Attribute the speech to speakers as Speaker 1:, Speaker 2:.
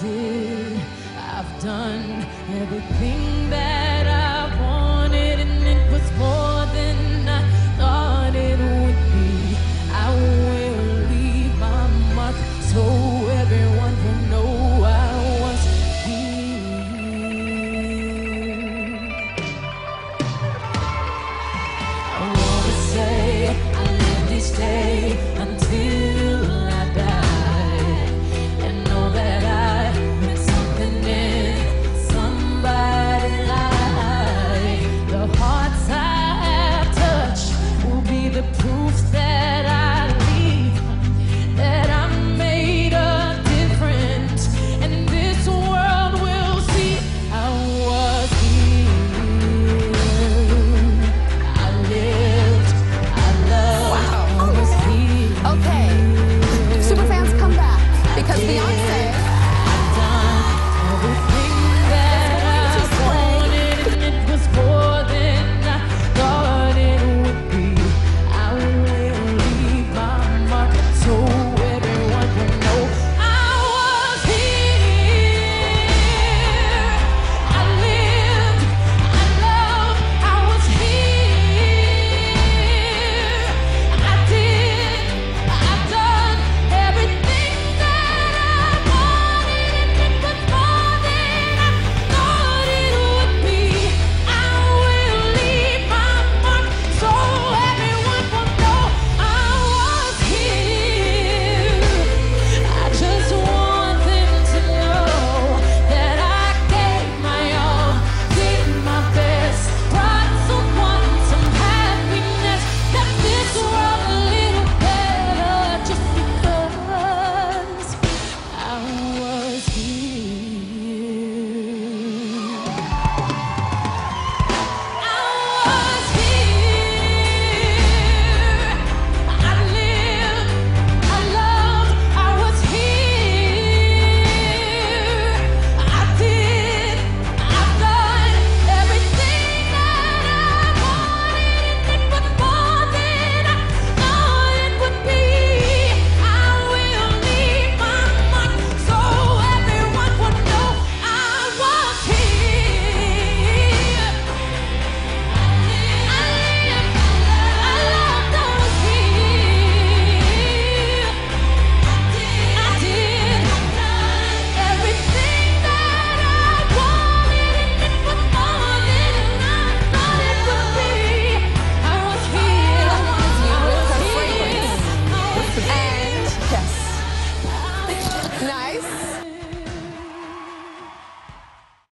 Speaker 1: did. I've done everything that